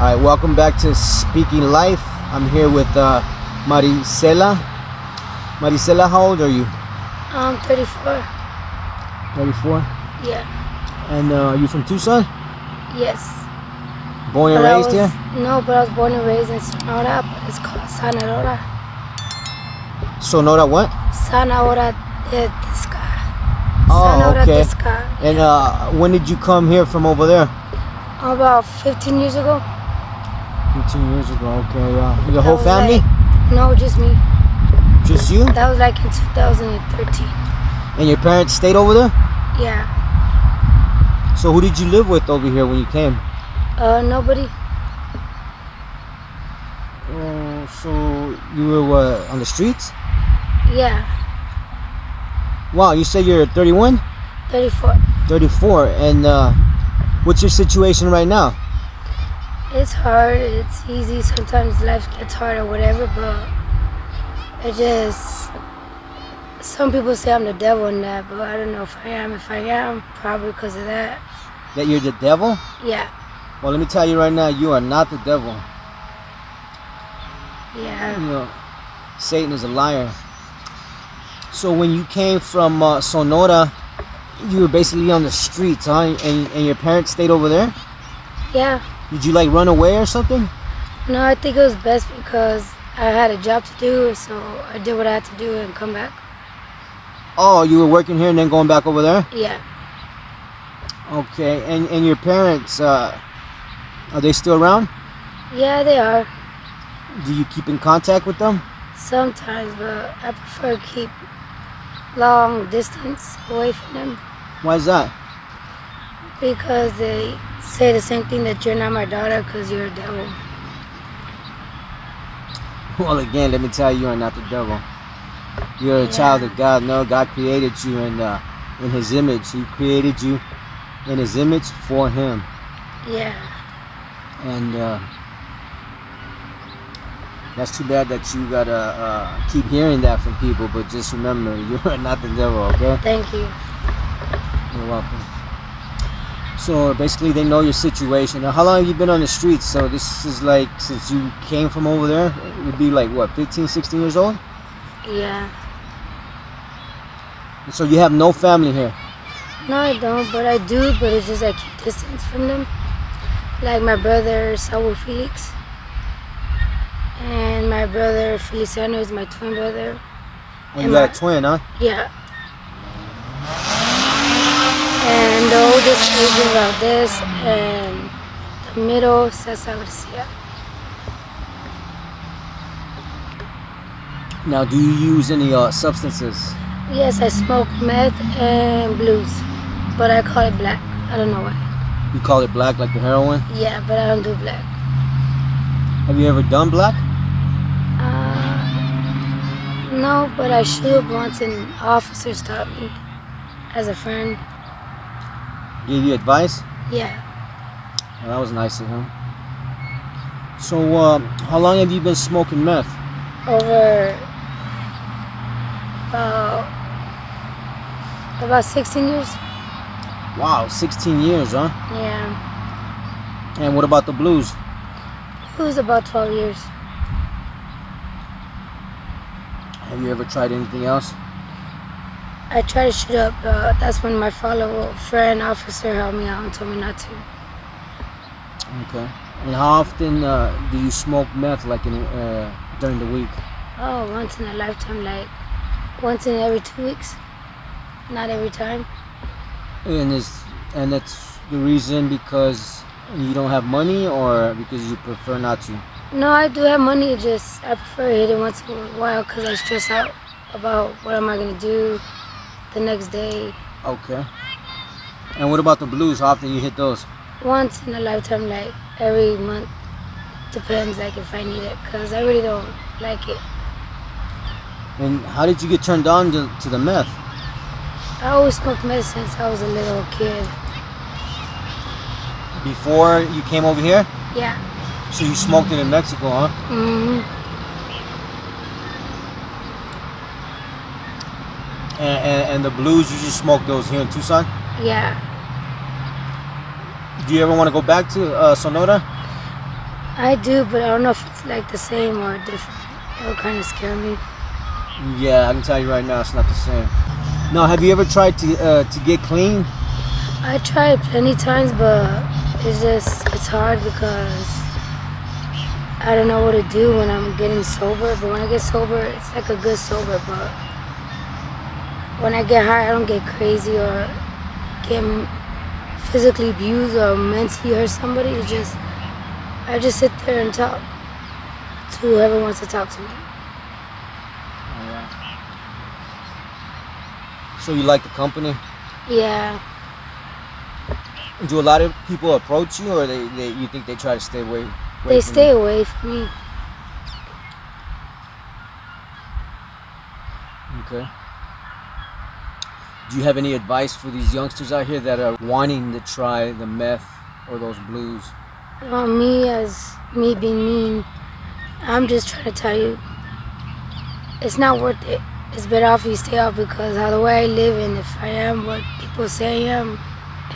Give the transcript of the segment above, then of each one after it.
All right, welcome back to Speaking Life. I'm here with uh, Marisela. Marisela, how old are you? I'm 34. 34. Yeah. And uh, are you from Tucson? Yes. Born and But raised was- here? No, but I was born and raised in Sonora, but it's called Sonora. Sonora, what? Sonora de Tisca. Oh, Sonora okay. Tisca. And uh, when did you come here from over there? About 15 years ago. 15 years ago. Okay. Uh, your whole family? like- no, just me. Just you? That was like in 2013. And your parents stayed over there? Yeah. So who did you live with over here when you came? Uh, nobody. Oh, so you were what, on the streets? Yeah. Wow, you say you're 31? 34. 34. And uh, what's your situation right now? It's hard. It's easy. Sometimes life gets hard or whatever, but it just. Some people say I'm the devil in that, but I don't know if I am. If I am, probably because of that. That you're the devil? Yeah. Well, let me tell you right now, you are not the devil. Yeah. You know, Satan is a liar. So when you came from uh, Sonora, you were basically on the streets, huh? And, and your parents stayed over there? Yeah. Did you like run away or something? No, I think it was best because I had a job to do, so I did what I had to do and come back. Oh, you were working here and then going back over there? Yeah. Okay. And and your parents, uh, are they still around? Yeah, they are. Do you keep in contact with them? Sometimes, but I prefer to keep long distance away from them Why is that? because they say the same thing that you're not my daughter because you're a devil. Well, again, let me tell you, you are not the devil. You're a Yeah. child of God. No, God created you in uh, in His image. He created you in His image for Him. Yeah. And uh, that's too bad that you gotta uh, keep hearing that from people. But just remember, you are not the devil. Okay? Thank you. You're welcome. So basically, they know your situation. Now, how long have you been on the streets? So this is like since you came from over there. It would be like what, 15, 16 years old. Yeah. So you have no family here. No, I don't, but I do, but it's just I keep distance from them. Like my brother, Saul Felix. And my brother, Feliciano, is my twin brother. Oh, you Am got a twin, huh? Yeah. And all the oldest is this and the middle, Cesar Garcia. Now, do you use any uh, substances? Yes, I smoke meth and blues, but I call it black. I don't know why. You call it black, like the heroin. Yeah, but I don't do black. Have you ever done black? Uh, no, but I should once an officer stopped me as a friend. Gave you advice? Yeah, Well, that was nice of him. So, uh, how long have you been smoking meth? over about about 16 years. Wow, 16 years, huh? Yeah, And what about the blues? it was about 12 years. Have you ever tried anything else? I tried to shoot up. Uh, that's when my follow friend officer helped me out and told me not to. Okay. And how often uh, do you smoke meth, like in uh, during the week? Oh, once in a lifetime, like once in every two weeks. Not every time. And is and that's the reason because you don't have money, or because you prefer not to? No, I do have money. Just I prefer hitting once in a while because I stress out about what am I gonna do the next day. Okay. And what about the blues? How often you hit those? Once in a lifetime, like every month. Depends, like if I need it, cause I really don't like it. And how did you get turned on to, to the meth? I always smoked meth since I was a little kid. Before you came over here? Yeah. So you smoked it in Mexico, huh? hmm And, and, and the blues, you just smoke those here in Tucson? Yeah. Do you ever want to go back to uh, Sonora? I do, but I don't know if it's like the same or different. It would kind of scare me. Yeah, I can tell you right now, it's not the same. Now, have you ever tried to uh, to get clean? I tried plenty times, but it's just it's hard because I don't know what to do when I'm getting sober. But when I get sober, it's like a good sober. But when I get high, I don't get crazy or get physically abused or mentally hurt somebody. It's just I just sit there and talk to whoever wants to talk to me. Oh yeah. So you like the company? Yeah, Do a lot of people approach you, or they, they you think they try to stay away? away they stay you? away from me. Okay. Do you have any advice for these youngsters out here that are wanting to try the meth or those blues? Well, me as me being mean, I'm just trying to tell you, it's not worth it. It's better off you stay off because how the way I live and if I am what people say I am,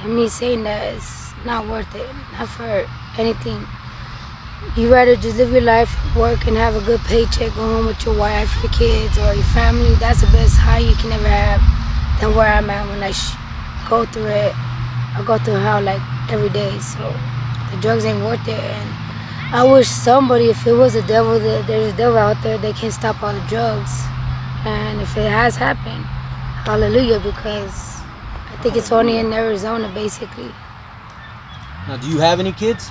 and me saying that is not worth it. Not for anything. You rather just live your life, work, and have a good paycheck, go home with your wife, your kids, or your family. That's the best high you can ever have than where I'm at when I sh- go through it. I go through hell like every day, so the drugs ain't worth it. And I wish somebody, if it was a devil, that there's a devil out there, they can stop all the drugs. And if it has happened, hallelujah, because I think it's only in Arizona, basically. Now, do you have any kids?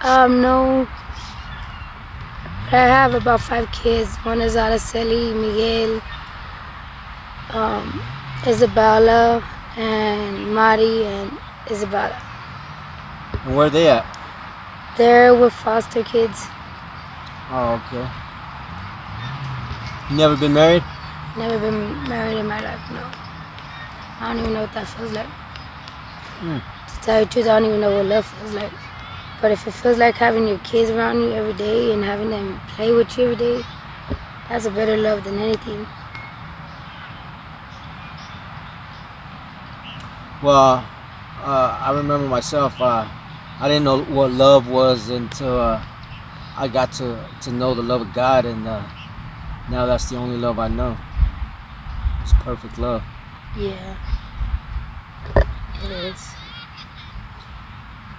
Um, no. But I have about five kids. One is Araceli, Miguel, um, Isabella, and Mari, and Isabella. And where are they at? They're with foster kids. Oh, okay. You never been married? Never been married in my life, no. I don't even know what that feels like. Hmm. To tell you the truth, I don't even know what love feels like. But if it feels like having your kids around you every day and having them play with you every day, that's a better love than anything. Well, uh, I remember myself. Uh, I didn't know what love was until uh, I got to, to know the love of God, and uh, now that's the only love I know. It's perfect love. Yeah. It is.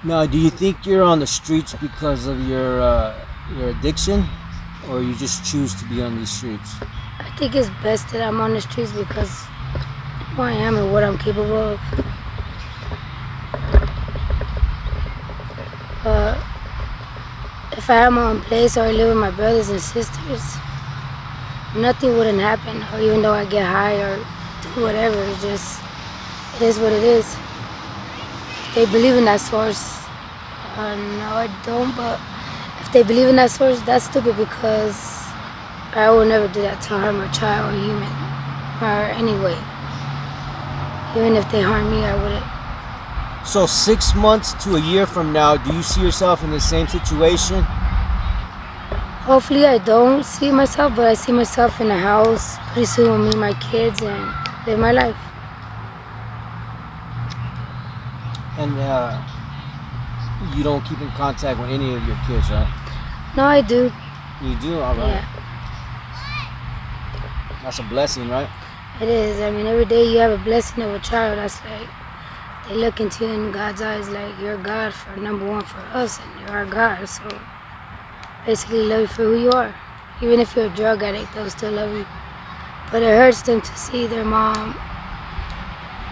Now, do you think you're on the streets because of your uh, your addiction, or you just choose to be on these streets? I think it's best that I'm on the streets because who I am and what I'm capable of. But if I place or I live with my brothers and sisters, nothing wouldn't happen. Or even though I get high or do whatever, it's just, it is what it is. They believe in that source, uh, no, I don't, but if they believe in that source, that's stupid because I will never do that to harm a child or human or anyway. Even if they harm me, I wouldn't. So, six months to a year from now, do you see yourself in the same situation? Hopefully, I don't see myself, but I see myself in a house pretty soon with me and my kids and live my life. And uh, you don't keep in contact with any of your kids, right? No, I do. You do? All right. Yeah, That's a blessing, right? it is. I mean, every day you have a blessing of a child. That's like they look into you in God's eyes like you're God for number one for us, and you're our God. So basically, love you for who you are. Even if you're a drug addict, they'll still love you. But it hurts them to see their mom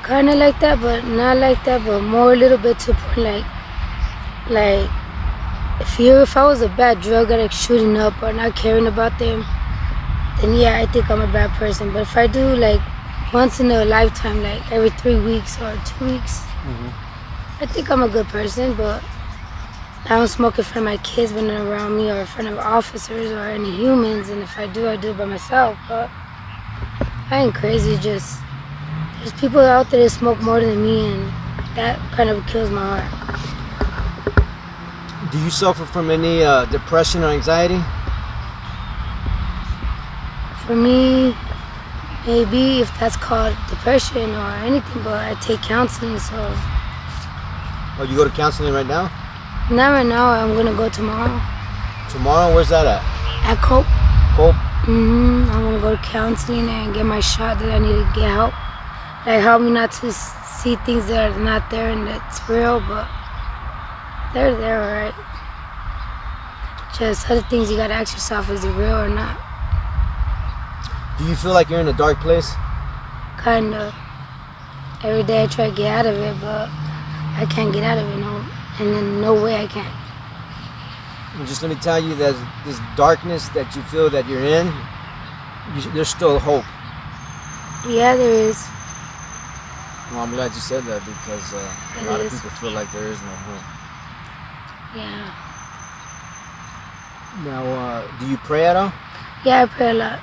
kind of like that, but not like that, but more a little bit to point like, like if you if I was a bad drug addict shooting up or not caring about them, then yeah, I think I'm a bad person. But if I do like once in a lifetime, like every three weeks or two weeks, Mm-hmm. I think I'm a good person. But I don't smoke in front of my kids when they're around me or in front of officers or any humans. And if I do, I do it by myself. But I ain't crazy. Just there's people out there that smoke more than me, and that kind of kills my heart. Do you suffer from any uh, depression or anxiety? For me, maybe if that's called depression or anything, but I take counseling, so Oh, you go to counseling right now? Not right now. I'm gonna go tomorrow. Tomorrow, where's that at? At Cope. Cope. Mm-hmm, I'm gonna go to counseling and get my shot that I need to get help. Like help me not to see things that are not there and that's real, but they're there, alright. Just other things you gotta ask yourself: is it real or not? Do you feel like you're in a dark place? Kind of. Every day I try to get out of it, but I can't get out of it. No, and in no way I can. And just let me tell you that this darkness that you feel that you're in, you, there's still hope. Yeah, there is. Well, I'm glad you said that because uh, a lot is. of people feel like there is no hope. Yeah. Now, uh, do you pray at all? Yeah, I pray a lot.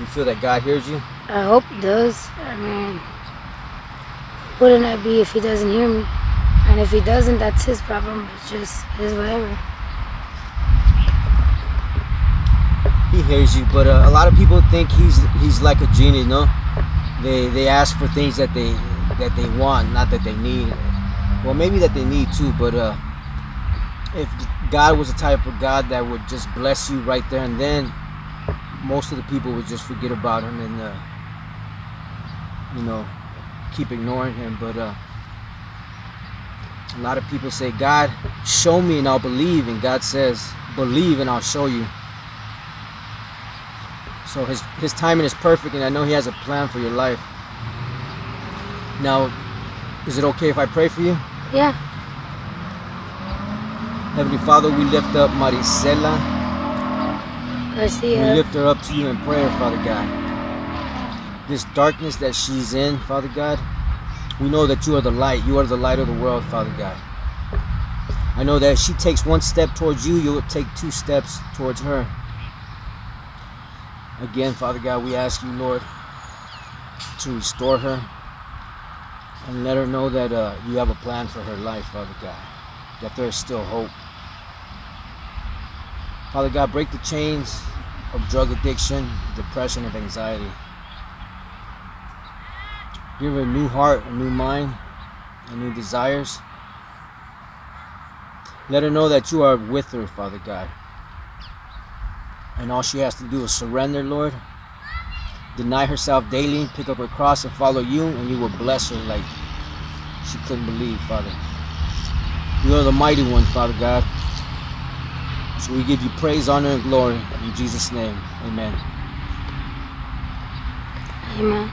You feel that God hears you? I hope he does. I mean, wouldn't I be if he doesn't hear me? And if he doesn't, that's his problem. It's just his whatever. He hears you, but uh, a lot of people think he's he's like a genie. No, they they ask for things that they that they want, not that they need. Well, maybe that they need too, but uh, if God was the type of God that would just bless you right there and then, most of the people would just forget about him and uh, you know keep ignoring him. But uh, a lot of people say, God, show me and I'll believe, and God says, believe and I'll show you. So his his timing is perfect, and I know he has a plan for your life. Now, is it okay if I pray for you? Yeah. Heavenly Father, we lift up Marisela. We lift her up to you in prayer, Father God. This darkness that she's in, Father God, we know that you are the light. You are the light of the world, Father God. I know that if she takes one step towards you, you'll take two steps towards her. Again, Father God, we ask you, Lord, to restore her and let her know that uh, you have a plan for her life, Father God. That there is still hope. Father God, break the chains of drug addiction, depression, and anxiety. Give her a new heart, a new mind, and new desires. Let her know that you are with her, Father God. And all she has to do is surrender, Lord. Deny herself daily, pick up her cross, and follow you, and you will bless her like she couldn't believe, Father. You are the mighty one, Father God. So we give you praise, honor, and glory in Jesus' name. Amen. Amen.